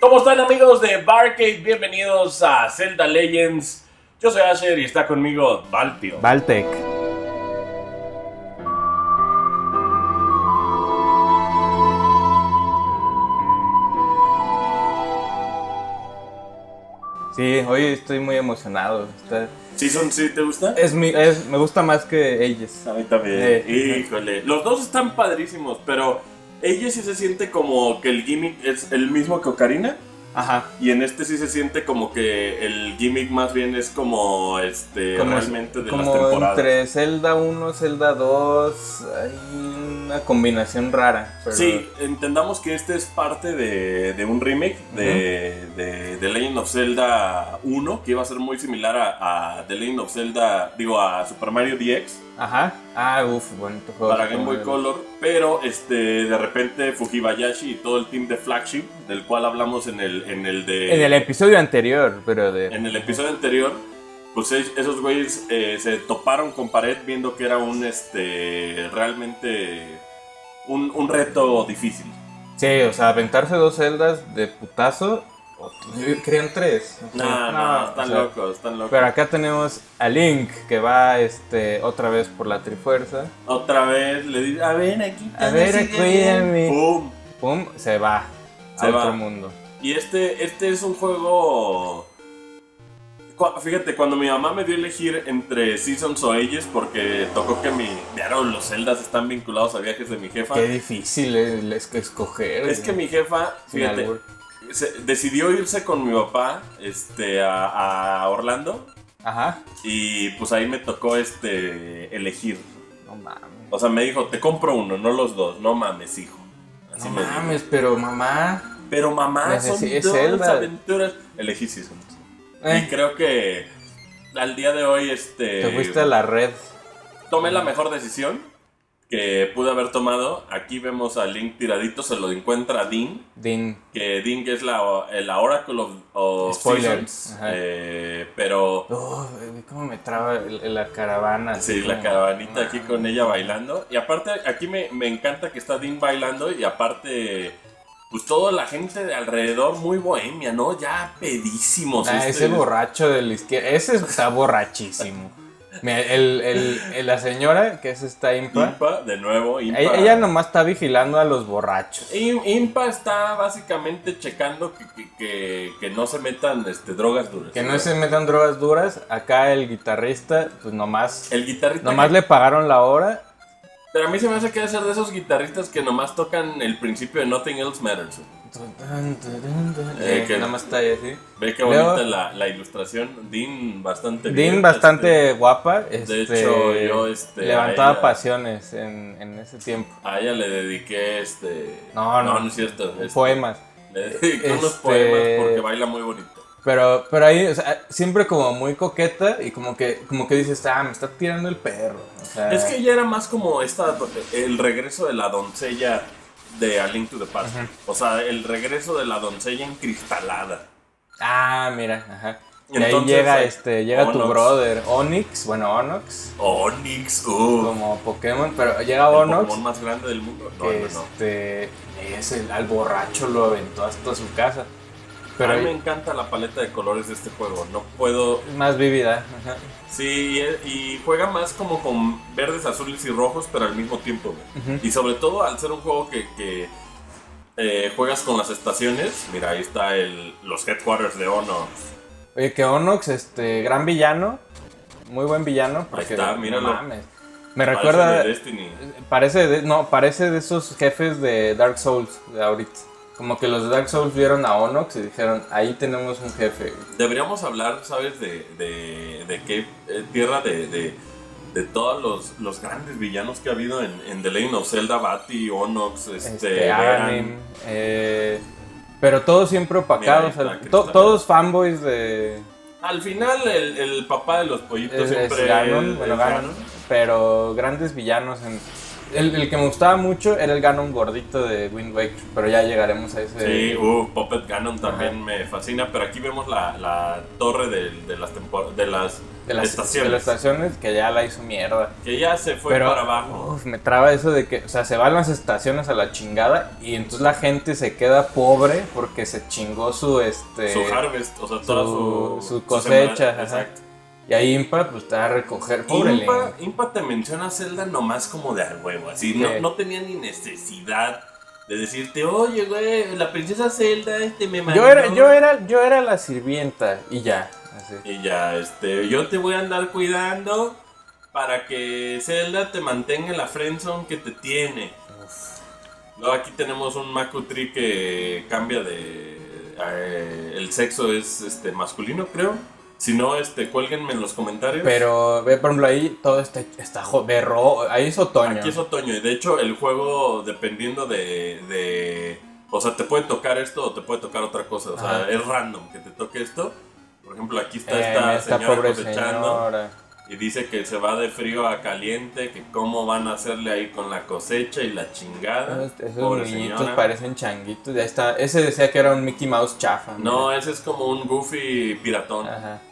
¿Cómo están amigos de Barcade? Bienvenidos a Zelda Legends. Yo soy Asher y está conmigo Valtio. Valtec. Sí, hoy estoy muy emocionado. Está- ¿Season sí te gusta? Es mi, es- me gusta más que Ages. A mí también. Eh, Híjole. Los dos están padrísimos, pero ella sí se siente como que el gimmick es el mismo que Ocarina. Ajá. Y en este sí se siente como que el gimmick más bien es como este Como, realmente de como las temporadas. entre Zelda 1, Zelda 2, hay una combinación rara. pero- Sí, entendamos que este es parte de, de un remake de, de, de Legend of Zelda 1, que iba a ser muy similar a, a The Legend of Zelda, digo, a Super Mario DX Ajá. Ah, uff, bonito juego. para Game Boy Color, pero este de repente Fujibayashi y todo el team de Flagship, del cual hablamos en el, en el de... En el episodio anterior, pero de... en el episodio anterior, pues es- esos güeyes eh, se toparon con pared viendo que era un, este, realmente, un, un reto difícil. Sí, o sea, aventarse dos celdas de putazo. Querían tres. o sea, No, no, están o sea, locos, están locos. Pero acá tenemos a Link que va este otra vez por la Trifuerza. Otra vez le dice, a ver, aquí. A ver, cuídame. ¡Pum! Pum, se va Se a va. otro mundo. Y este, este es un juego... Fíjate, cuando mi mamá me dio a elegir entre Seasons o Ages, porque tocó que mi... Claro, los celdas están vinculados a viajes de mi jefa. Qué difícil es, es que escoger. Es que mi jefa, fíjate, albur. Se- decidió irse con mi papá este, a, a Orlando Ajá. y pues ahí me tocó este, elegir. No mames. O sea, me dijo, te compro uno, no los dos. No mames, hijo. Así No me dijo. mames, pero mamá. Pero mamá, son dos aventuras. Elegí Seasons. Y Eh, creo que al día de hoy este, te fuiste a la red. tomé la mejor decisión que pude haber tomado. Aquí vemos a Link tiradito, se lo encuentra Dean. Din. Que Dean es la, el Oracle of, of Spoilers. Seasons. Eh, pero Oh, cómo me traba la caravana. Sí, la como- caravanita aquí con ella bailando. Y aparte, aquí me, me encanta que está Dean bailando y aparte, pues toda la gente de alrededor muy bohemia, ¿no? Ya pedísimos. Ah, este- ese borracho de la izquierda. Ese está borrachísimo. Mira, el, el- el- la señora, que es esta Impa, Impa, de nuevo, Impa. ella, ella nomás está vigilando a los borrachos. Im- Impa está básicamente checando que, que, que- que no se metan este, drogas duras. Que no se metan drogas duras. Acá el guitarrista, pues nomás, El guitarrista. nomás le pagaron la hora. Pero a mí se me hace que debe ser de esos guitarristas que nomás tocan el principio de Nothing Else Matters. Eh, que- nomás está ahí así. Ve Luego- bonita la, la ilustración. Dean bastante. Dean bastante este, guapa. De este, hecho, yo, este, levantaba pasiones en, en ese tiempo. A ella le dediqué este. No, no. no, es cierto. este, Poemas. Le dediqué unos Este- poemas porque baila muy bonito. Pero, pero ahí, siempre como muy coqueta y como que, como que dices, ah, me está tirando el perro. Es que ella era más como esta. El regreso de la doncella de A Link to the Past. O sea, el regreso de la doncella encristalada. Ah, mira, ajá. Y ahí Entonces, llega, eh, este, llega tu brother, Onyx, bueno, Onox, Onix, uh. como Pokémon, pero llega el Onox, Pokémon más grande del mundo. No, que no, no. este, es el, al borracho lo aventó hasta su casa. Pero a mí me ahí- encanta la paleta de colores de este juego. No puedo. más vívida, ajá. Sí, y, juega más como con verdes, azules y rojos, pero al mismo tiempo. Y sobre todo al ser un juego que, que, eh, juegas con las estaciones. Mira, ahí está el, los headquarters de Ono. Oye, que Onox, este, gran villano, muy buen villano, porque está, no míralo. mames. Me Parece recuerda, de Destiny. Parece de, no, parece de esos jefes de Dark Souls de ahorita. Como que los Dark Souls vieron a Onox y dijeron, ahí tenemos un jefe. Deberíamos hablar, ¿sabes? De, de, de qué eh, tierra de, de, de todos los, los grandes villanos que ha habido en, en The Legend of Zelda, Bati, Onox, este, Este, eh, pero todos siempre opacados. Mira, al- to- todos fanboys de, Al final, el, el papá de los pollitos es- es siempre Ganon, es- bueno, Ganon, Ganon. pero grandes villanos en El, el que me gustaba mucho era el Ganon gordito de Wind Waker, pero ya llegaremos a ese. Sí, uh, Puppet Ganon también me fascina, pero aquí vemos la, la torre de, de las tempor- de las de las estaciones. de las estaciones que ya la hizo mierda. que ya se fue Pero para abajo. uf, me traba eso de que, o sea, se van las estaciones a la chingada y entonces la gente se queda pobre porque se chingó su este su harvest, o sea, toda su, su- su cosecha, semana. Exacto. Y ahí Impa pues te va a recoger, pobre Impa, te menciona Zelda nomás como de al huevo, así, no, no tenía ni necesidad de decirte, oye, güey, la princesa Zelda este me mandó. Yo era yo era yo era la sirvienta y ya, así. Y ya, este, yo te voy a andar cuidando para que Zelda te mantenga en la friendzone que te tiene. Luego aquí tenemos un Makutri que cambia de... eh, el sexo es este masculino, creo. Si no, este, cuélguenme en los comentarios. Pero ve por ejemplo ahí todo está está jo- de ro- ahí es otoño. Aquí es otoño y de hecho el juego dependiendo de, de- O sea, te puede tocar esto o te puede tocar otra cosa. O sea, Ajá. es random que te toque esto. Por ejemplo, aquí está Eh, esta, esta señora pobre cosechando señora. y dice que se va de frío a caliente, que cómo van a hacerle ahí con la cosecha y la chingada. Esos, esos Pobre niñitos señora. parecen changuitos. Ya está. Ese decía que era un Mickey Mouse chafa. No, mira. ese es como un Goofy piratón. Ajá.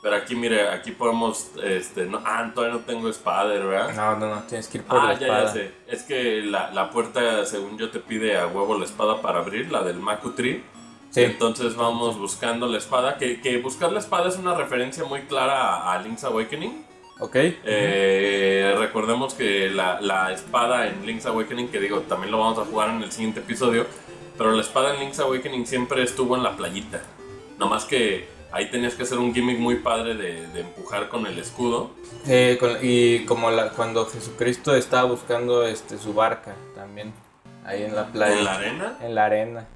Pero aquí, mire, aquí podemos, este, no, ah, todavía no tengo espada, ¿verdad? No, no, no, tienes que ir por Ah, la ya, espada. ya sé. Es que la, la puerta, según yo, te pide a huevo la espada para abrir, la del Makutri. Sí. Entonces vamos buscando la espada. Que, que buscar la espada es una referencia muy clara a, a Link's Awakening. Ok. Eh, recordemos que la, la espada en Link's Awakening, que digo, también lo vamos a jugar en el siguiente episodio. Pero la espada en Link's Awakening siempre estuvo en la playita. Nomás que ahí tenías que hacer un gimmick muy padre de, de empujar con el escudo. Sí, con- y como la, cuando Jesucristo estaba buscando este su barca también. Ahí en la playa. En la arena. En la arena.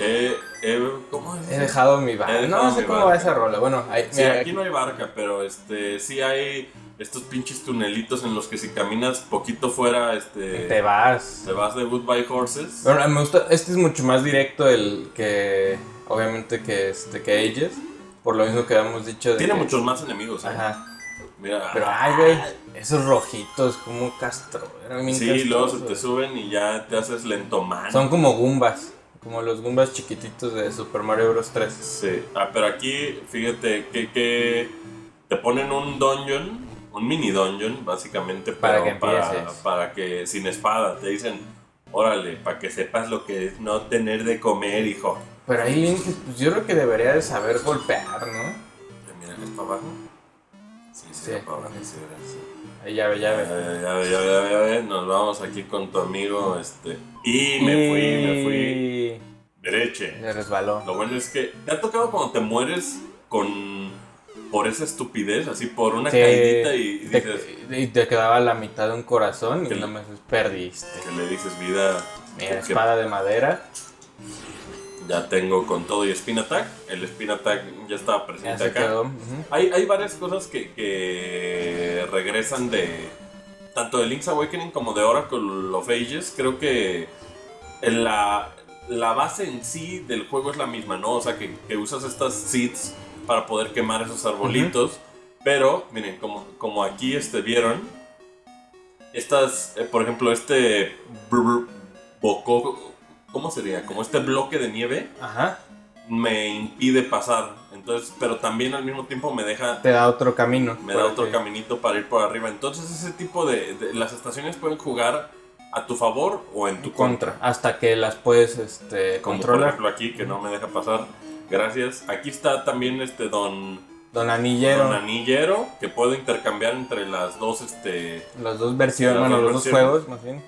Eh, eh, ¿Cómo es? He dejado mi barca. dejado No sé cómo va esa rola. Bueno, ahí, Sí, mira, aquí no hay barca, pero este sí hay estos pinches tunelitos en los que si caminas poquito fuera, este te vas. te vas de Goodbye Horses. Bueno, me gusta. Este es mucho más directo el que. Obviamente que este que Ages. Por lo mismo que habíamos dicho. de Tiene que- muchos más enemigos, ¿eh? Ajá. Mira, Pero ay, güey. Esos rojitos, como castro. Eran bien sí, luego se te suben y ya te haces lentomán. Son como Goombas. Como los Goombas chiquititos de Super Mario Bros. 3. Sí. Ah, pero aquí, fíjate que, que te ponen un dungeon, un mini dungeon, básicamente, Para que para que sin espada, te dicen, órale, para que sepas lo que es no tener de comer, hijo. Pero ahí Link, pues yo creo que debería de saber golpear, ¿no? Mira, ¿es para abajo? Sí, sí, para abajo, sí, sí. Ahí ya ve, ya Ya, ve. ya, ya, ya, ya, ya, ya, nos vamos aquí con tu amigo, este... Y me fui, me fui dereche. Se resbaló. Lo bueno es que te ha tocado cuando te mueres con por esa estupidez, así por una Sí, caidita y, y te, dices y te quedaba la mitad de un corazón y le- no me perdiste. que le dices vida. Mira, espada de madera. Ya tengo con todo y Spin Attack. El Spin Attack ya estaba presente se acá. Hay, hay varias cosas que, que regresan de tanto de Link's Awakening como de Oracle of Ages. Creo que en la, la base en sí del juego es la misma, ¿no? O sea, que, que usas estas seeds para poder quemar esos arbolitos. Pero, miren, como, como aquí este, vieron, estas, eh, por ejemplo, este br- boco, ¿cómo sería? Como este bloque de nieve Ajá. me impide pasar. Entonces, pero también al mismo tiempo me deja Te da otro camino. me da por otro caminito para ir por arriba. Entonces, ese tipo de, de- las estaciones pueden jugar a tu favor o en tu contra. Contra. Hasta que las puedes este, Como por controlar. ejemplo aquí que no me deja pasar. Gracias. Aquí está también este don, Don Anillero. don Anillero que puedo intercambiar entre las dos este Las dos versiones, bueno, los dos juegos, más bien.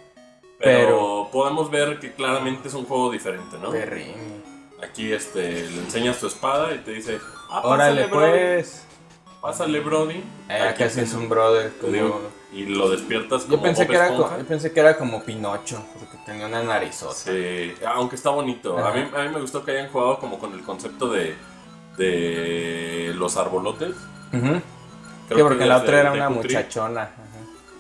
Pero, podemos ver que claramente es un juego diferente, ¿no? Perrín. Aquí este le enseñas tu espada y te dice, ah, Órale, pásale, Brody. pues. Pásale, Brody. Eh, Aquí sí es un brother. Como... digo, y lo despiertas como Yo pensé, Bob que era yo pensé que era como Pinocho, porque tenía una narizota. Sí, aunque está bonito. A mí, a mí me gustó que hayan jugado como con el concepto de, de los arbolotes. Ujú. Creo Sí, porque que la otra era una muchachona.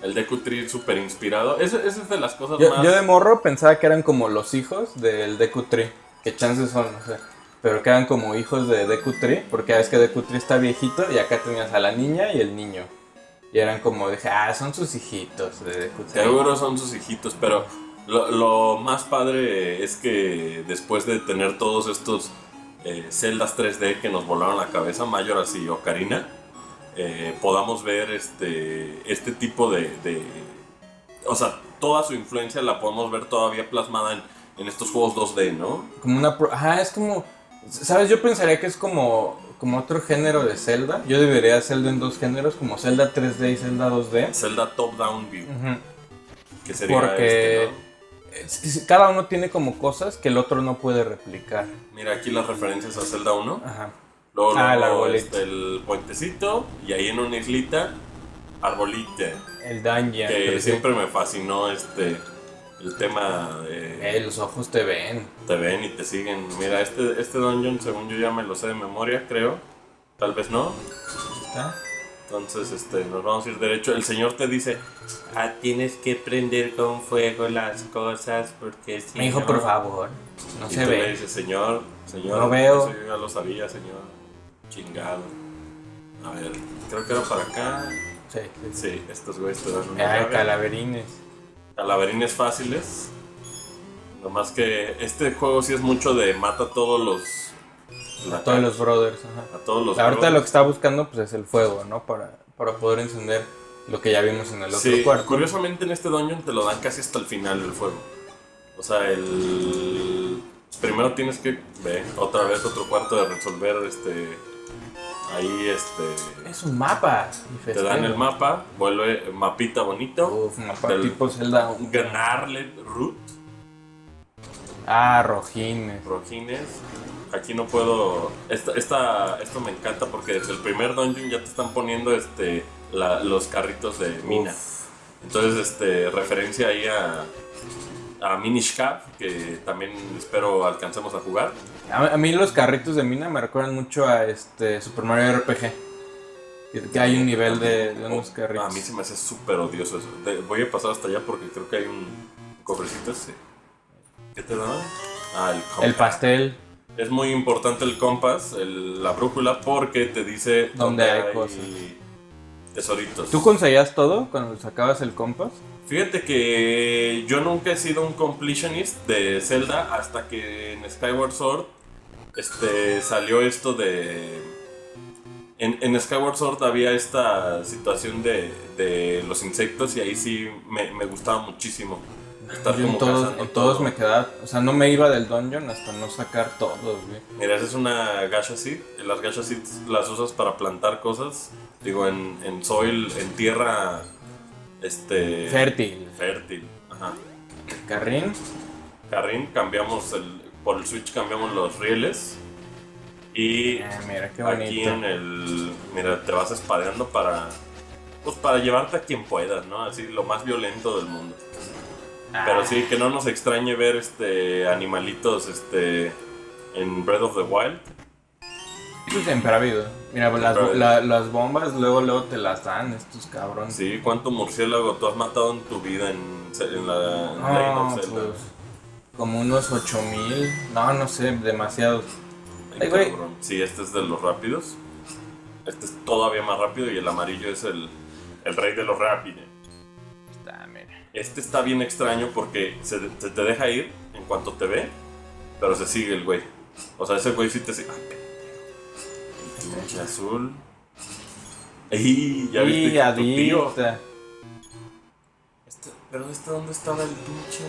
El Deku Tree súper inspirado. Eso es de las cosas Yo, más... yo de morro pensaba que eran como los hijos del Deku Tree, que chances son, o sea, pero que eran como hijos de Deku Tree, porque es que Deku Tree está viejito y acá tenías a la niña y el niño. Y eran como, dije, ah, son sus hijitos de Kutei. Seguro son sus hijitos, pero lo, lo más padre es que después de tener todos estos eh, celdas 3D que nos volaron la cabeza, Majora's y Ocarina, eh, podamos ver este, este tipo de, de- O sea, toda su influencia la podemos ver todavía plasmada en, en estos juegos 2D, ¿no? Como una... pro- Ajá, es como... ¿Sabes? Yo pensaría que es como, como otro género de Zelda. Yo debería Zelda en dos géneros, como Zelda 3D y Zelda 2D. Zelda Top-Down View, Ujú. que sería Porque este, es- cada uno tiene como cosas que el otro no puede replicar. Mira aquí las referencias a Zelda 1. Ajá. Luego, Ah, el luego, este, el puentecito y ahí en una islita, arbolite. El dungeon. que sí. siempre me fascinó este el tema de Eh, los ojos te ven. te ven y te siguen. Mira, este, este dungeon, según yo ya me lo sé de memoria, creo. Tal vez no. ¿Está? Entonces, este, nos vamos a ir derecho. El señor te dice, ah, tienes que prender con fuego las cosas porque si Me dijo, no-". por favor. No y se tú le ve. dices, señor, señor, No veo. eso yo ya lo sabía, señor. Chingado. A ver, creo que era para acá. Sí, sí, estos güeyes te dan una Ah, calaverines. Calaverines fáciles. Nomás que este juego sí es mucho de mata a todos los. A todos los brothers. Ajá. A todos los. Ahorita lo que está buscando pues es el fuego, ¿no? Para, para poder encender lo que ya vimos en el otro Sí, cuarto. curiosamente en este dungeon te lo dan casi hasta el final del fuego. O sea, el. Primero tienes que. Ve, otra vez otro cuarto de resolver este. Ahí este. Es un mapa. Te dan el mapa, vuelve mapita bonito. Uf, mapa Del- tipo Zelda. Ganarle root. Ah, rojines. rojines. Aquí no puedo. Esta, esta, esto me encanta porque desde el primer dungeon ya te están poniendo este la- los carritos de mina. Uf. Entonces, este, referencia ahí a, a Minish Cap, que también espero alcancemos a jugar. A, a mí los carritos de mina me recuerdan mucho a este Super Mario RPG. Que, que hay un nivel de, de unos Oh, carritos. A mí se me hace súper odioso eso. De- voy a pasar hasta allá porque creo que hay un cofrecito ese. ¿Qué te dan? Ah, el El compass. pastel. Es muy importante el compás, el- la brújula, porque te dice Dónde hay cosas. tesoritos. ¿Tú conseguías todo cuando sacabas el compás? Fíjate que yo nunca he sido un completionist de Zelda hasta que en Skyward Sword este, salió esto de... En, en Skyward Sword había esta situación de, de los insectos y ahí sí me, me gustaba muchísimo. Estar Yo en como todos, en todos todo. me quedaba, o sea, no me iba del dungeon hasta no sacar todos, güey. Mira, esa es una gacha seed. Las gacha seeds las usas para plantar cosas. Digo, en, en soil, en tierra este, Fértil. fértil. Ajá. Carrín. Carrín, cambiamos el. Por el Switch cambiamos los rieles. Y Ah, mira, qué aquí en el. Mira, te vas espadeando para. Pues para llevarte a quien puedas, ¿no? Así lo más violento del mundo. Pero sí, que no nos extrañe ver este animalitos este en Breath of the Wild. Eso siempre ha habido. Mira, las, ha habido. la- las bombas luego luego te las dan estos cabrones. Sí, ¿cuánto murciélago tú has matado en tu vida en, en la en No, Zelda? pues, como unos 8000. No, no sé, demasiados. Ay, Ay. Sí, este es de los rápidos. Este es todavía más rápido y el amarillo es el, el rey de los rápidos. Este está bien extraño porque se, se te deja ir en cuanto te ve, pero se sigue el güey. O sea, ese güey sí te sigue. Ah, Pinche azul. ¡Ey! ¿Ya viste Y que tu tío? Este- ¿Pero este dónde estaba el pinche?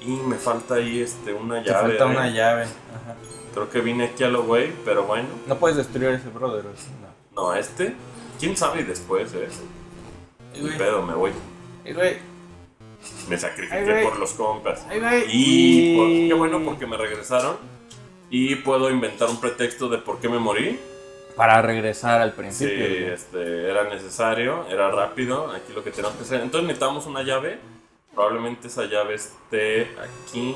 Y me falta ahí este, una Te llave. falta ¿eh? una llave. Ajá. Creo que vine aquí a lo güey, pero bueno. No puedes destruir ese brother. No. No, este. ¿Quién sabe después, eh? Ay, güey. pedo, me voy. Ay, güey. Me Ay, sacrifiqué güey. por los compas. Ay, güey. Y por- qué bueno porque me regresaron. Y puedo inventar un pretexto de por qué me morí. Para regresar al Sí, principio. güey. este, era necesario, era rápido. Aquí lo que tenemos que hacer. Entonces necesitamos una llave. Probablemente esa llave esté aquí.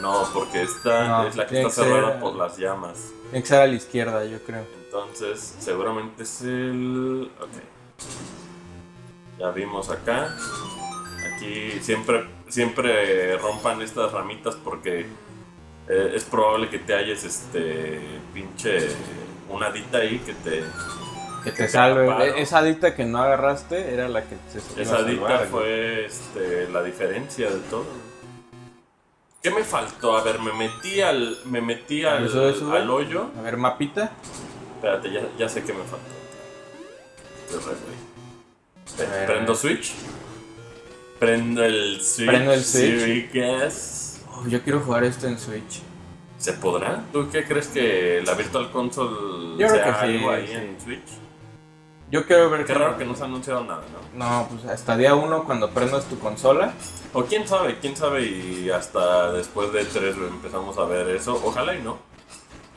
No, porque esta No, es la que está cerrada por las llamas. Tiene que ser a la izquierda, yo creo. Entonces, seguramente es el. Ok. Ya vimos acá. Aquí siempre, siempre rompan estas ramitas porque eh, es probable que te halles este pinche una dita ahí que te Que te te salve. E- Esa adicta que no agarraste era la que se Esa güey. fue este, la diferencia de todo. ¿Qué me faltó? A ver, me metí al, me metí al, ver, sube, sube. al hoyo. A ver, mapita. Espérate, ya, ya sé qué me faltó. Prendo. Switch. Prendo el Switch. Prendo el Switch. Oh, yo quiero jugar esto en Switch. ¿Se podrá? ¿Tú qué crees que la Virtual Console Yo creo sea que sí, algo ahí sí. en Switch? Yo quiero ver Qué raro que no se ha anunciado nada, ¿no? No, pues hasta día uno cuando prendas tu consola. O quién sabe, quién sabe y hasta después de tres empezamos a ver eso. Ojalá y no.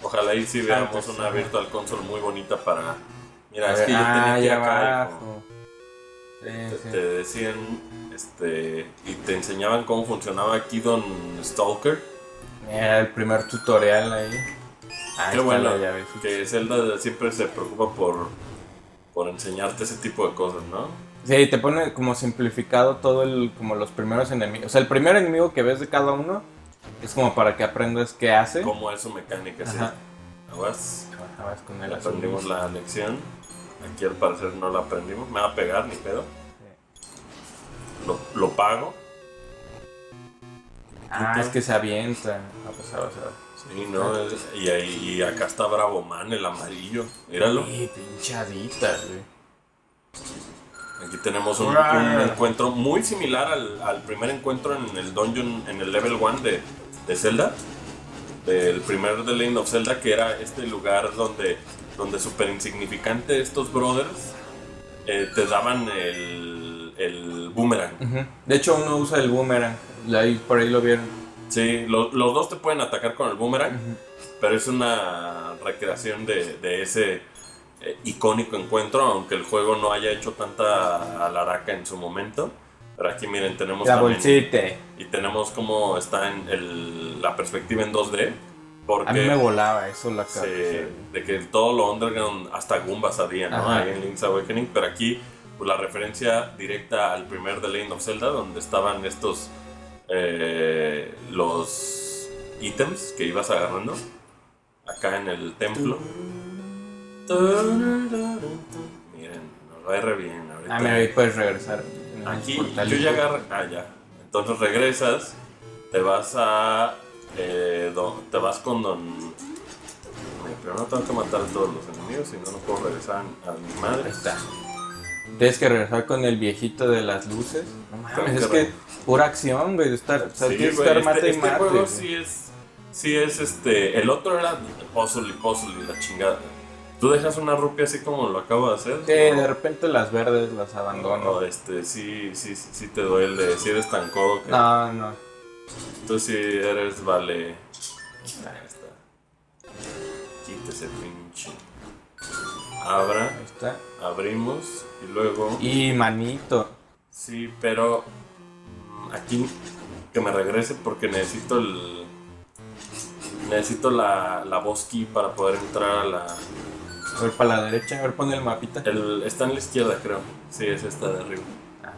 Ojalá y sí veamos Antes, una. Virtual Console muy bonita para... Mira, A es ver, que yo ah, tenía aquí ya acá y abajo. como Sí, te, sí. te decían, este, y te enseñaban cómo funcionaba Kidon Stalker. Mira el primer tutorial ahí. Ah, Qué está bueno, la llave, sí. que Zelda siempre se preocupa por, por enseñarte ese tipo de cosas, ¿no? Sí, te pone como simplificado todo el, como los primeros enemigos. O sea, el primer enemigo que ves de cada uno es como para que aprendas qué hace. Cómo es su mecánica, sí. Ajá. Aguas. Ah, vas con el. Aprendimos la lección. Aquí al parecer no la aprendimos. Me va a pegar, ni pedo. Lo, lo pago. Ah, es que se avienta. Ah, pues, ah. Sí, ¿no? Es- Y, ahí, y acá está Bravo Man, el amarillo. Míralo. Sí, pinchaditas, güey. Aquí tenemos un, un encuentro muy similar al, al primer encuentro en el dungeon, en el level 1 de, de Zelda. Del primer The Legend of Zelda, que era este lugar donde, donde súper insignificante estos brothers eh, te daban el, el boomerang. Ujú. De hecho, uno usa el boomerang. Ahí, por ahí lo vieron. Sí, lo- los dos te pueden atacar con el boomerang, pero es una recreación de, de ese eh, icónico encuentro, aunque el juego no haya hecho tanta alaraca en su momento. Pero aquí miren, tenemos La también- bolsita. y tenemos cómo está en el- la perspectiva en 2D, porque A mí me volaba eso la cabeza. se- de que todo lo underground hasta Goombas había, ¿no? Ajá. Ahí en Link's Awakening, pero aquí pues, la referencia directa al primer The Legend of Zelda, donde estaban estos eh, los ítems que ibas agarrando acá en el templo. Miren, nos va a ir re bien ahorita. Ah, mira, ahí puedes regresar. Aquí yo ya agarré. Ah, ya. Entonces regresas, te vas a. eh, do- te vas con don. Pero no tengo que matar a todos los enemigos, si no, no puedo regresar a mi Ahí madre. está. Tienes que regresar con el viejito de las luces. No mames, Tengo es que pura acción, güey. de Estar, o sea, Sí, tienes que estar mate este, y este mate. juego güey. sí es. Sí es este. El otro era puzzle y puzzle y la chingada. Tú dejas una rupia así como lo acabo de hacer. Sí, ¿no? de repente las verdes las abandono. No, este, sí, sí, sí, sí te duele. Si eres tan codo que. No, no. Tú sí eres, vale. Ahí está. Quítese, pinche. Abra, Ahí está. abrimos y luego. Y manito. Sí, pero. Aquí que me regrese porque necesito el. Necesito la, la voz key para poder entrar a la. A ver, para la derecha, a ver, pon el mapita. El, está en la izquierda, creo. Sí, es esta de arriba. Ah,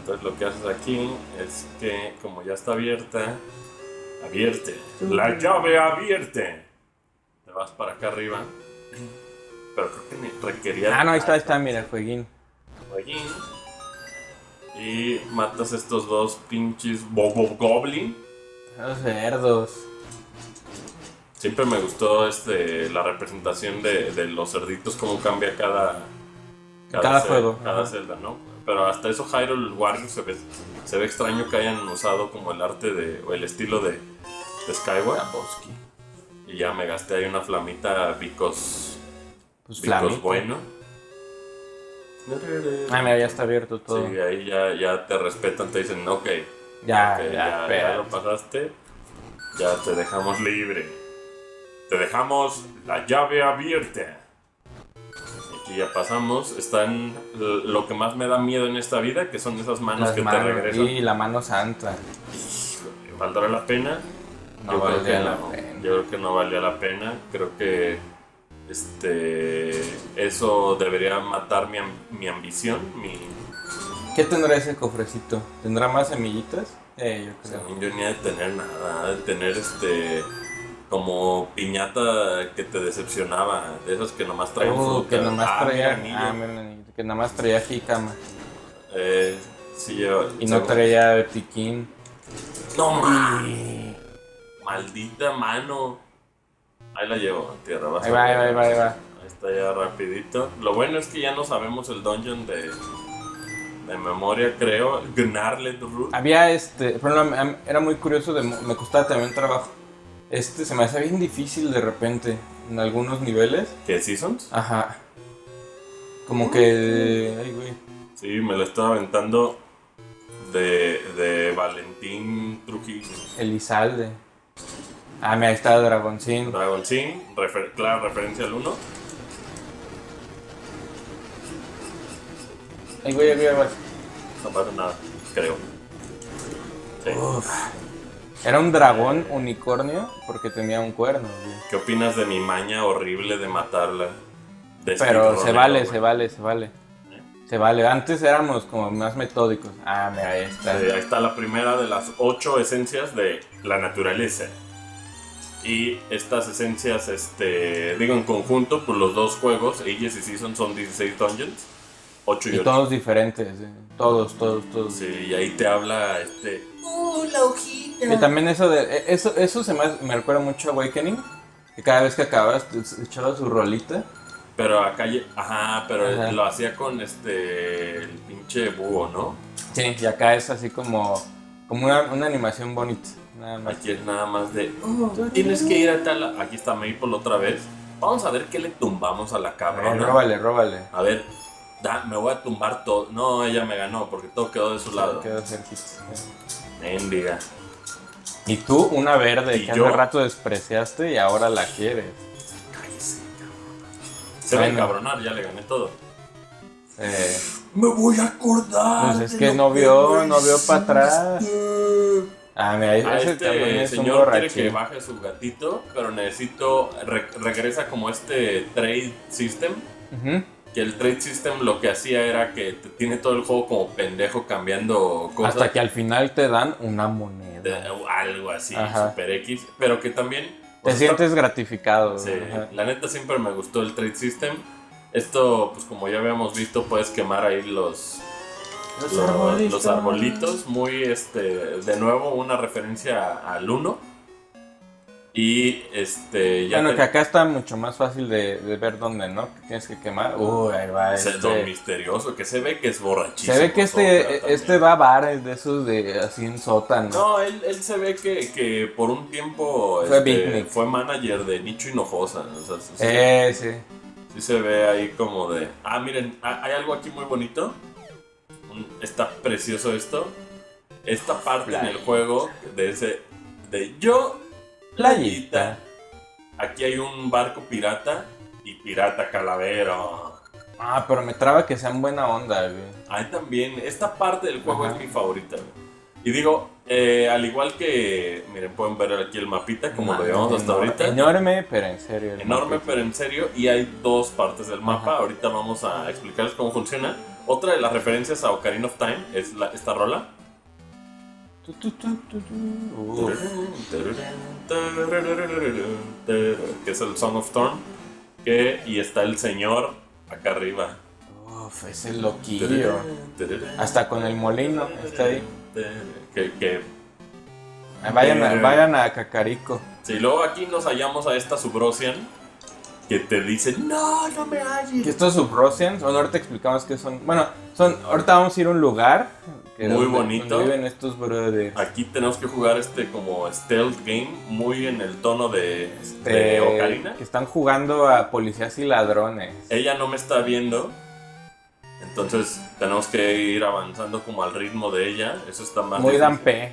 Entonces lo que haces aquí es que como ya está abierta, abierte. La llave abierte. Te vas para acá arriba. Pero creo que ni- requería... Ah, no, ahí está, ahí está, mira, el jueguín. Aquí. Y matas estos dos pinches Bobo Goblin. Los cerdos. Siempre me gustó este la representación de, de los cerditos, cómo cambia cada... Cada cel- juego, Cada ajá. celda, ¿no? Pero hasta eso Hyrule Warriors se ve, se ve extraño que hayan usado como el arte de... o el estilo de, de Skyward. Y ya me gasté ahí una flamita Vicos, Pues Vicos bueno. Ah, mira, ya está abierto todo. Sí, ahí ya, ya te respetan, te dicen, ok, Ya, ok, ya, ya, ya lo pasaste, ya te dejamos libre. Te dejamos la llave abierta. Aquí ya pasamos, están lo que más me da miedo en esta vida, que son esas manos Las que manos, te regresan. y la mano santa. ¿Valdrá la pena? No Yo creo valdría que la no. pena. Yo creo que no valía la pena. Creo que este eso debería matar mi, mi ambición, mi ¿Qué tendrá ese cofrecito? ¿Tendrá más semillitas? Eh, yo creo. según yo ni de tener nada, de tener este como piñata que te decepcionaba, de esas que nomás Oh, fruta. que nomás Ah, traía. mira, Ah, mira, que nomás traía jícama. Eh, sí, yo- Y no traía piquín. No, ma- maldita mano. Ahí la llevo, tierra. vas Ahí va, ahí va, ahí va, ahí va. Ahí está ya rapidito. Lo bueno es que ya no sabemos el dungeon de, de memoria, creo. Gnarlet Root. Había este, am- era muy curioso, de, me costaba también trabajo. Este se me hacía bien difícil de repente en algunos niveles. ¿Qué Seasons? Ajá. Como que. Ay, güey. Sí, me lo estaba aventando de, de Valentín Trujillo. Elizalde. Ah, mira, ahí está Dragoncín. Dragon Sin, refer- clara referencia al 1. Ay, güey, ay, güey, ay, güey. No pasa nada, creo. Sí. Era un dragón unicornio porque tenía un cuerno, güey. ¿Qué opinas de mi maña horrible de matarla? De Pero se vale, se vale, se vale. Se vale. Antes éramos como más metódicos. Ah, mira, ahí está. Sí, ahí está la primera de las ocho esencias de la naturaleza. Y estas esencias, este, digo en conjunto, pues los dos juegos, Ages y Season, son 16 dungeons. 8 y, Y 8. todos diferentes, eh. todos, todos, todos. Sí, y ahí te habla este. ¡Uh, la hojita! Y también eso de e- eso eso se me, me recuerda mucho a Awakening, que cada vez que acabas echaba su rolita. Pero acá, ajá, pero Ajá. lo hacía con este. El pinche búho, ¿no? Sí, y acá es así como como una, una animación bonita, nada más. Aquí es nada más de. "Oh, tienes que ir a tal. Aquí está Maple otra vez. Vamos a ver qué le tumbamos a la cabrona. róbale, róbale. A ver, da- me voy a tumbar todo. No, ella me ganó porque todo quedó de su lado. Quedó cerquita. Mendiga. Y tú, una verde ¿Y que yo? hace rato despreciaste y ahora la quieres. Cállese, cabrón. Se va a encabronar, ya le gané todo. Eh, Me voy a acordar. Pues es que no vio, no vio pa' atrás. Ah, mira, A ese este señor quiere que baje su gatito, pero necesito. re- regresa como este trade system. Que el trade system lo que hacía era que te tiene todo el juego como pendejo cambiando cosas. Hasta que al final te dan una de- moneda. algo así, Ajá. super X. Pero que también. Te o sea, sientes gratificado. Sí, ajá. la neta siempre me gustó el trade system. Esto, pues como ya habíamos visto, puedes quemar ahí los, Los los, arbolitos. los arbolitos. Muy, este, de nuevo, una referencia al 1. Y, este, ya Bueno, te- que acá está mucho más fácil de, de ver dónde, ¿no? Que tienes que quemar. Uy, ahí va este. misterioso, que se ve que es borrachísimo. Se ve que este, este va a bares de esos de así en sótano. No, él, él se ve que, que por un tiempo Fue este, fue manager de Nicho Hinojosa. O sea, sí, sí- Eh, sí. sí se ve ahí como de... Ah, miren, ha- hay algo aquí muy bonito. Está precioso esto. Esta parte en el juego de ese... De yo, playita. Aquí hay un barco pirata y pirata calavero. Ah, pero me traba que sean buena onda, güey. Ahí también, esta parte del juego Ajá. es mi favorita. güey. Y digo, eh, al igual que, miren, pueden ver aquí el mapita, como lo llevamos hasta Enorme, ahorita. Enorme, pero en serio. Enorme, pero en serio. Y hay dos partes del mapa. Ajá. Ahorita vamos a explicarles cómo funciona. Otra de las referencias a Ocarina of Time es la- esta rola. Que es el Song of Thorn. Que, y está el señor acá arriba. Uf, ese loquillo. Hasta con el molino, está ahí. Que, que Vayan a, Eh. vayan a Cacarico. Sí, luego aquí nos hallamos a esta Subrosian que te dice, no, no me Que halles. estos subrosians, bueno, ahorita explicamos qué son. Bueno, son, ahorita vamos a ir a un lugar. que Muy donde- bonito. donde viven estos brothers. Aquí tenemos que jugar este como stealth game, muy en el tono de, de Eh, Ocarina. que están jugando a policías y ladrones. Ella no me está viendo, entonces tenemos que ir avanzando como al ritmo de ella. Eso está más Muy difícil. dan P.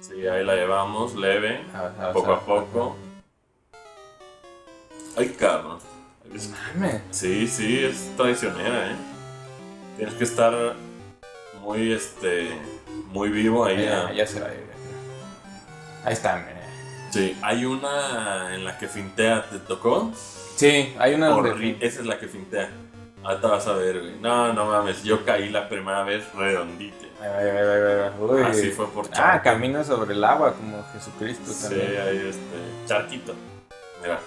Sí, ahí la llevamos, leve, Ah, ah, poco a poco. Ay, cabrón. Es- Mames. Sí, sí, es traicionera, ¿eh? Tienes que estar muy, este, muy vivo ahí. Ya, ah. ya se va. Ahí está, mira. Sí, hay una en la que fintea, ¿te tocó? Sí, hay una Horri- de... Esa es la que fintea. Ahorita vas a ver, güey. No, no mames, yo caí la primera vez redondita. Ahí va. Uy. Así fue por Ah, charco. camina sobre el agua como Jesucristo Sí, también. ahí este. Charquito. Mira.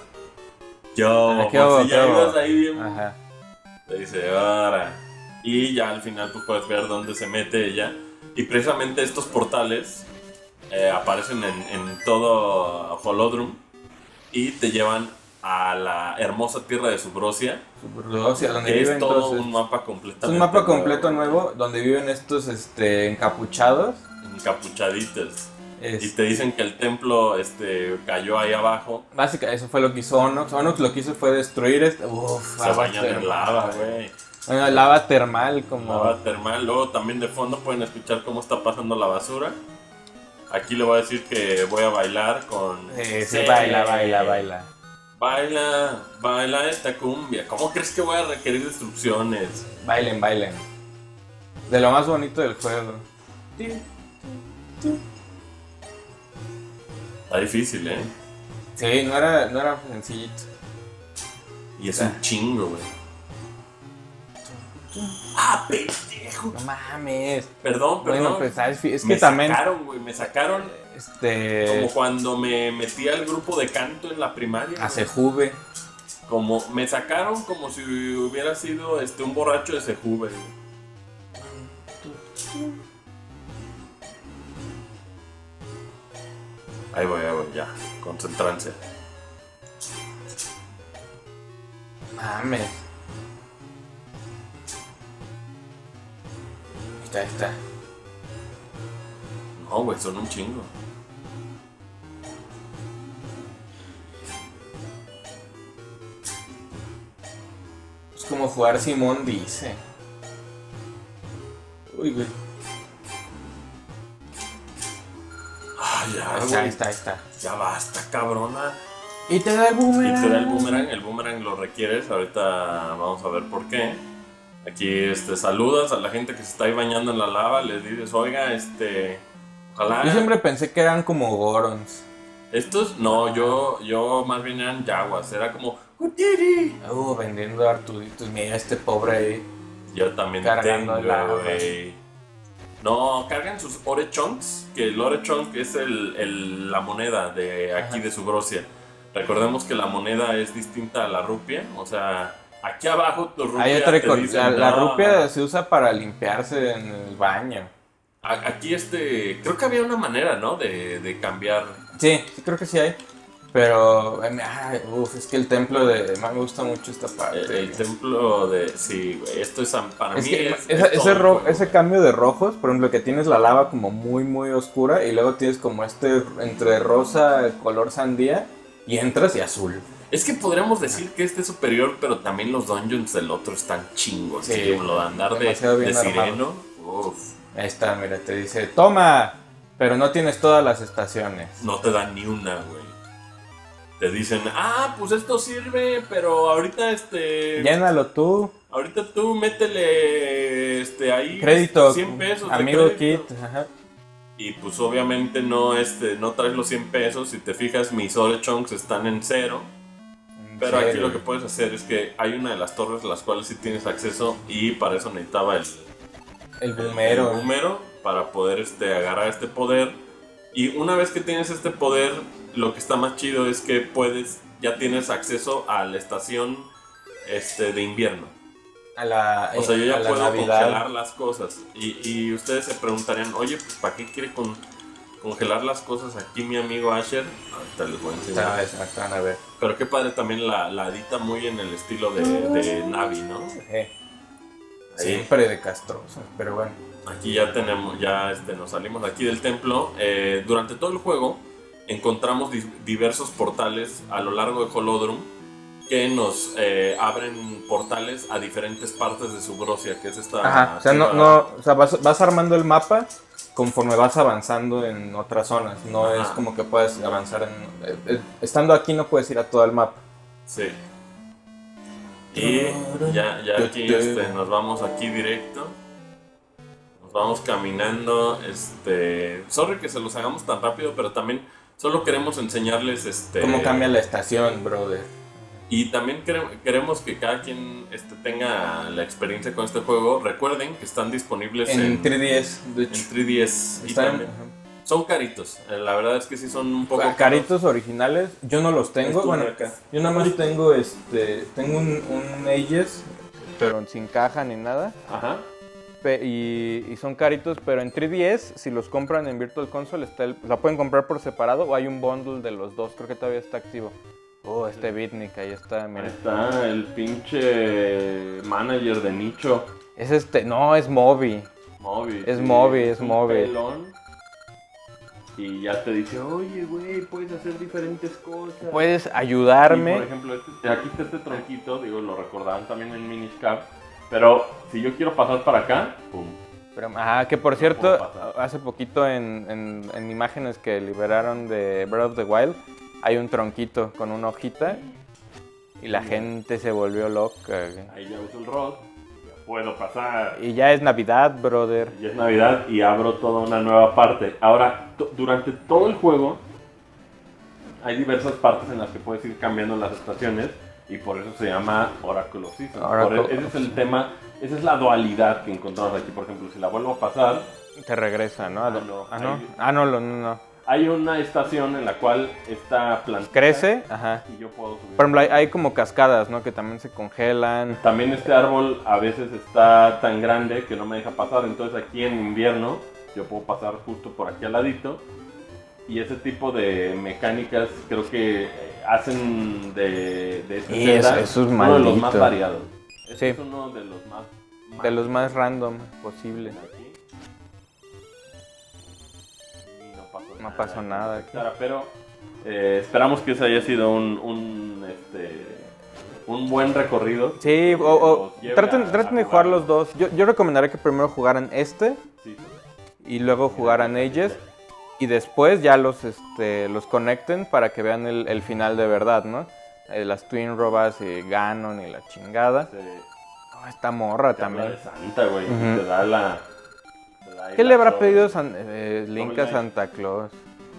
Ah, qué si ya ibas ahí bien. Ajá. Te dice, ahora. Y ya al final tú puedes ver dónde se mete ella. Y precisamente estos portales eh, aparecen en, en todo Holodrum y te llevan a la hermosa tierra de Subrosia, Superludosia, donde que es viven todo todos un mapa completamente Es un mapa nuevo, completo nuevo donde viven estos este, encapuchados. encapuchaditas. Es- Y te dicen que el templo este, cayó ahí abajo. Básicamente, eso fue lo que hizo Onox. Onox lo que hizo fue destruir este. Uf, Se bañan en lava, güey. Bueno, lava termal, como. Lava termal. Luego también de fondo pueden escuchar cómo está pasando la basura. Aquí le voy a decir que voy a bailar con. Sí, sí, baila, baila, baila. Baila, baila esta cumbia. ¿Cómo crees que voy a requerir instrucciones? Bailen, bailen. De lo más bonito del juego. Está difícil, ¿eh? Sí, no era, no era sencillito. Y es un chingo, güey. ¡Ah, pendejo! No mames. Perdón, perdón. Bueno, pues ¿sabes? es me que también. sacaron, güey. Me sacaron Este. como cuando me metí al grupo de canto en la primaria. A. Sejuve. Como me sacaron como si hubiera sido este un borracho de Sejuve. güey. Ahí voy, ahí voy, ya. Concentranse. Mames. Ahí Está, ahí está. No, güey, son un chingo. Es como jugar Simón dice. Uy, güey. Ya, Ahí está, ahí güey. está, ahí está. Ya basta, cabrona. Y te da el Y boomerang. te da el boomerang, el boomerang lo requieres, ahorita vamos a ver por qué. Aquí este, saludas a la gente que se está ahí bañando en la lava, les dices, oiga, este, ojalá... Yo siempre pensé que eran como Gorons. Estos, no, yo, yo más bien eran yaguas, era como. Uh, vendiendo Artuditos. Mira este pobre ahí. Yo también Cargando tengo, lava. No, cargan sus Ore Chunks, que el Ore Chunk es el, el- la moneda de aquí Ajá. de Subrosia. Recordemos que la moneda es distinta a la rupia, o sea, aquí abajo tu rupia Hay otra te con- dicen, la, la "No". rupia se usa para limpiarse en el baño. A- Aquí este, creo que había una manera, ¿no? De, de cambiar. Sí, sí creo que sí hay. Pero, ay, ay, uf, es que el templo de... Me gusta mucho esta parte. El, el templo de... Sí, güey, esto es para Es mí que es, esa- es todo ese, ro- ese cambio de rojos, por ejemplo, que tienes la lava como muy, muy oscura y luego tienes como este entre rosa, color sandía y entras y azul. Es que podríamos decir que este es superior, pero también los dungeons del otro están chingos. Sí, Sí, lo de andar de, sireno. Uf, Ahí está, mira, te dice, toma, pero no tienes todas las estaciones. no te dan ni una, güey. Te dicen, ah, pues esto sirve, pero ahorita este. Llénalo tú, Ahorita tú métele este ahí crédito, 100 pesos. amigo crédito". Kit. ajá. Y pues obviamente no, este, no traes los 100 pesos. Si te fijas, mis Ore Chunks están en cero. Pero aquí lo que puedes hacer es que hay una de las torres las cuales sí tienes acceso y para eso necesitaba el, El el boomero. para poder este, agarrar este poder. Y una vez que tienes este poder, lo que está más chido es que puedes, ya tienes acceso a la estación este, de invierno. A la, O sea, yo ya puedo congelar las cosas. Y, y ustedes se preguntarían, oye, pues ¿para qué quiere con- congelar las cosas aquí mi amigo Asher? Ahorita les voy a enseñar. Acá van a ver. Pero qué padre también la, la edita muy en el estilo de, de Navi, ¿no? Ahí. Siempre de castroso, pero bueno. Aquí ya tenemos, ya este, nos salimos aquí del templo. Eh, durante todo el juego encontramos di- diversos portales a lo largo de Holodrum que nos eh, abren portales a diferentes partes de Subrosia, que es esta... Ajá, o sea, no, no, o sea, vas, vas armando el mapa conforme vas avanzando en otras zonas. No Ajá. es como que puedes avanzar en. eh, eh, estando aquí no puedes ir a todo el mapa. Sí. Y ya, ya aquí este, nos vamos aquí directo. Nos vamos caminando. Este. Sorry que se los hagamos tan rápido, pero también solo queremos enseñarles este. ¿Cómo cambia la estación, brother? Y también quere- queremos que cada quien este, tenga la experiencia con este juego. Recuerden que están disponibles en, En 3DS, de en hecho. 3DS. Y también son caritos. Eh, La verdad es que sí son un poco. Caritos originales, yo no los tengo. Bueno, yo nada más tengo este. Tengo un, un Aegis, pero sin caja ni nada. Ajá. Y, y son caritos, pero en 3DS, si los compran en Virtual Console, está el- la pueden comprar por separado o hay un bundle de los dos, creo que todavía está activo. Oh, este Bitnik, ahí está, Ahí mira. está el pinche manager de nicho. Es este, no, es Moby. Moby. Es Moby, es un Moby. pelón. Y ya te dice, oye, güey, puedes hacer diferentes cosas. Puedes Y, ayudarme. por ejemplo, este- aquí está este tronquito, digo, lo recordarán también en Minish Cap. Pero si yo quiero pasar para acá, pum. Pero, ajá, que por No cierto, hace poquito en, en- en imágenes que liberaron de Breath of the Wild, hay un tronquito con una hojita y la gente se volvió loca. Ahí ya uso el rod, puedo pasar. Y ya es Navidad, brother. Ya es Navidad y abro toda una nueva parte. Ahora, durante todo el juego hay diversas partes en las que puedes ir cambiando las estaciones y por eso se llama Oracle of Seasons. Oracle e- ese es el tema, esa es la dualidad que encontramos aquí. Por ejemplo, si la vuelvo a pasar, Te regresa, ¿no? Ah, no, Ah, no. Ah, no, no, no. Hay una estación en la cual está plantada Crece, ajá. y yo puedo subir. Por ejemplo, hay, hay como cascadas, ¿no? Que también se congelan. También este árbol a veces está tan grande que no me deja pasar, entonces aquí en invierno yo puedo pasar justo por aquí al ladito y ese tipo de mecánicas creo que hacen de, de este Y Zelda eso- eso es uno de los más variados. Este Sí. es uno de los más... De los más random posible. No pasó nada aquí. Claro, pero eh, esperamos que ese haya sido un, un, este, un buen recorrido. Sí, o, traten, a- traten a de jugar los dos. Yo, yo recomendaría que primero jugaran este Sí, sí. y luego jugaran Ages y después ya los, este, los conecten para que vean el, el final de verdad, ¿no? Eh, las Twin Robas y Ganon y la chingada. Se- Oh, esta morra te habla también. de Santa, güey. Ujú. Te da la. ¿Qué la le habrá pedido San- eh, Link a. Santa Claus?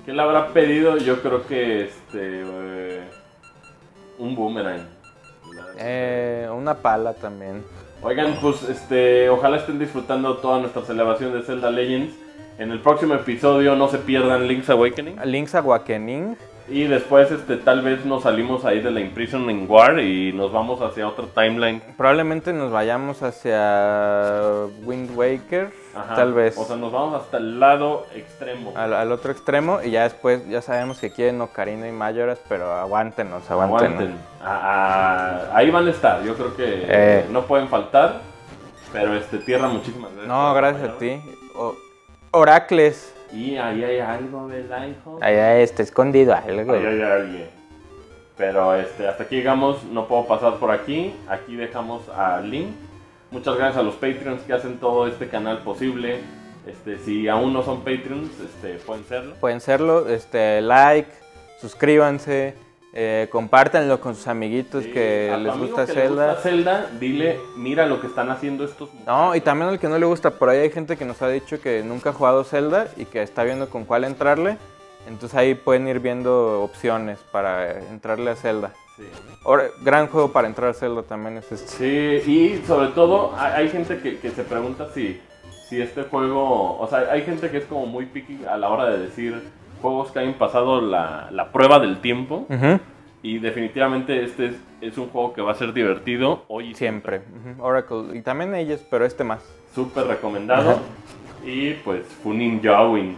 ¿Qué le habrá pedido? Yo creo que este. eh, un boomerang. Eh, una pala también. Oigan, pues este, ojalá estén disfrutando toda nuestra celebración de Zelda Legends. En el próximo episodio no se pierdan Link's Awakening. Link's Awakening. Y después este, tal vez nos salimos ahí de la Imprisoning War y nos vamos hacia otra timeline. Probablemente nos vayamos hacia Wind Waker. Ajá. Tal vez. O sea, nos vamos hasta el lado extremo. al, al otro extremo y ya después ya sabemos que quieren Ocarina y Mayoras, pero aguántenos, aguántenos. Aguanten. Ah, ah, ahí van a estar. Yo creo que Eh. no pueden faltar. Pero este, tierra, muchísimas gracias. No, gracias a ti. O- Oracles. Y ahí hay algo, ¿verdad, hijo? Allá está escondido algo. Ahí hay alguien. Pero este, hasta aquí llegamos, no puedo pasar por aquí. Aquí dejamos a Link. Muchas gracias a los Patreons que hacen todo este canal posible. Este, si aún no son Patreons, este, pueden serlo. Pueden serlo, este, like, suscríbanse, eh, compártanlo con sus amiguitos Sí, que les gusta que le Zelda. gusta Zelda, dile, mira lo que están haciendo estos No, y también al que no le gusta, por ahí hay gente que nos ha dicho que nunca ha jugado Zelda y que está viendo con cuál entrarle. Entonces ahí pueden ir viendo opciones para entrarle a Zelda. Sí. Ahora, gran juego para entrar a Zelda también es este. Sí, y sobre todo hay, hay gente que, que se pregunta si, si este juego, o sea, hay gente que es como muy picky a la hora de decir juegos que hayan pasado la, la prueba del tiempo y definitivamente este es, es un juego que va a ser divertido hoy y Siempre. Oracle. Y también ellos, pero este más. Súper recomendado y pues Funin Yawin.